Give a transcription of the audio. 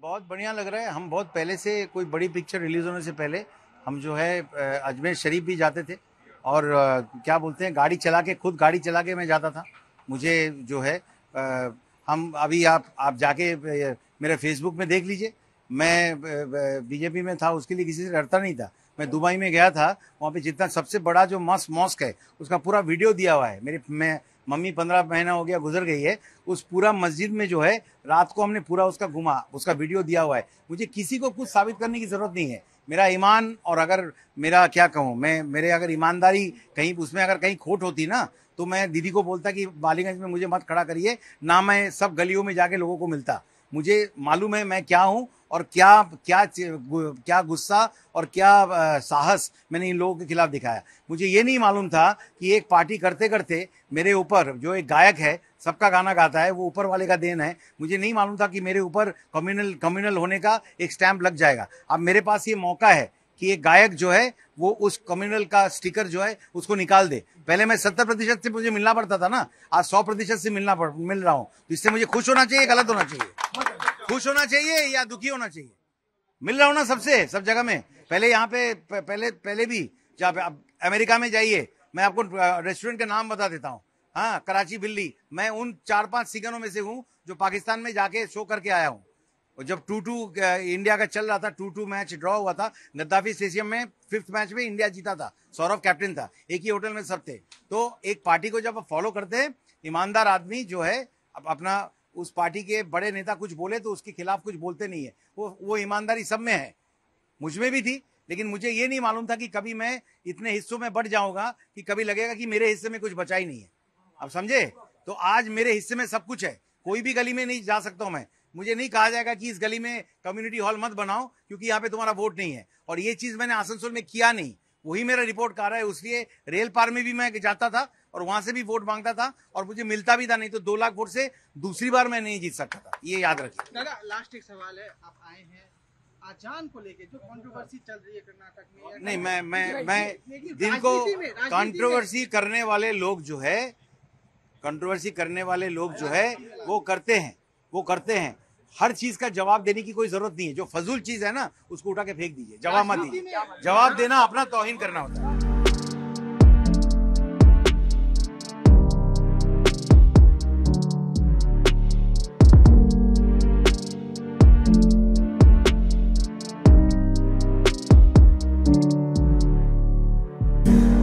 बहुत बढ़िया लग रहा है। हम बहुत पहले से कोई बड़ी पिक्चर रिलीज़ होने से पहले हम जो है अजमेर शरीफ भी जाते थे और क्या बोलते हैं, गाड़ी चला के, खुद गाड़ी चला के मैं जाता था। मुझे जो है हम अभी आप आप जाके मेरे फेसबुक में देख लीजिए। मैं बीजेपी में था, उसके लिए किसी से डरता नहीं था। मैं दुबई में गया था, वहाँ पे जितना सबसे बड़ा जो मस्त मॉस्क है, उसका पूरा वीडियो दिया हुआ है। मेरे, मैं मम्मी पंद्रह महीना हो गया गुजर गई है, उस पूरा मस्जिद में जो है, रात को हमने पूरा उसका घुमा, उसका वीडियो दिया हुआ है। मुझे किसी को कुछ साबित करने की ज़रूरत नहीं है। मेरा ईमान और अगर मेरा, क्या कहूँ, मैं, मेरे अगर ईमानदारी कहीं, उसमें अगर कहीं खोट होती ना तो मैं दीदी को बोलता कि बालीगंज में मुझे मत खड़ा करिए, ना मैं सब गलियों में जाके लोगों को मिलता। मुझे मालूम है मैं क्या हूँ और क्या क्या क्या गुस्सा और क्या आ, साहस मैंने इन लोगों के खिलाफ दिखाया। मुझे ये नहीं मालूम था कि एक पार्टी करते करते मेरे ऊपर जो एक गायक है सबका गाना गाता है वो ऊपर वाले का देन है। मुझे नहीं मालूम था कि मेरे ऊपर कम्युनल कम्युनल होने का एक स्टैंप लग जाएगा। अब मेरे पास ये मौका है कि एक गायक जो है, वो उस कम्युनल का स्टिकर जो है, उसको निकाल दे। पहले मैं सत्तर प्रतिशत से मुझे मिलना पड़ता था ना, आज सौ प्रतिशत से मिलना पड़, मिल रहा हूँ। तो इससे मुझे खुश होना चाहिए, गलत होना चाहिए? खुश होना चाहिए या दुखी होना चाहिए? मिल रहा हूँ ना सबसे, सब जगह में। पहले यहाँ पे पहले पहले भी जहाँ पे अमेरिका में जाइए, मैं आपको रेस्टोरेंट का नाम बता देता हूँ। हाँ कराची बिल्ली मैं उन चार पाँच सिगनों में से हूँ, जो पाकिस्तान में जाके शो करके आया हूँ। और जब टू टू इंडिया का चल रहा था टू टू मैच ड्रॉ हुआ था गद्दाफी स्टेडियम में फिफ्थ मैच में इंडिया जीता था, सौरभ कैप्टन था, एक ही होटल में सब थे। तो एक पार्टी को जब आप फॉलो करते हैं, ईमानदार आदमी जो है, अप- अपना उस पार्टी के बड़े नेता कुछ बोले तो उसके खिलाफ कुछ बोलते नहीं है। वो वो ईमानदारी सब में है। मुझमें भी थी, लेकिन मुझे ये नहीं मालूम था कि कभी मैं इतने हिस्सों में बढ़ जाऊँगा कि कभी लगेगा कि मेरे हिस्से में कुछ बचा ही नहीं है। आप समझे? तो आज मेरे हिस्से में सब कुछ है। कोई भी गली में नहीं जा सकता हूँ मैं। मुझे नहीं कहा जाएगा कि इस गली में कम्युनिटी हॉल मत बनाओ क्योंकि यहाँ पे तुम्हारा वोट नहीं है। और ये चीज़ मैंने आसनसोल में किया नहीं। वही मेरा रिपोर्ट कर रहा है उसलिए रेल पार में भी मैं जाता था और वहाँ से भी वोट माँगता था और मुझे मिलता भी था नहीं तो दो लाख वोट से दूसरी बार मैं नहीं जीत सकता था। ये याद रखिए। दादा लास्ट एक सवाल है आप आए हैं। आजान को लेके जो कंट्रोवर्सी चल रही है कर्नाटक में नहीं मैं मैं मैं जिनको कंट्रोवर्सी करने वाले लोग जो है कंट्रोवर्सी करने वाले लोग जो है वो करते हैं वो करते हैं। हर चीज़ का जवाब देने की कोई ज़रूरत नहीं है। जो फजूल चीज़ है ना उसको उठा के फेंक दीजिए। जवाब मत दीजिए। जवाब देना अपना तोहिन करना होता है। thank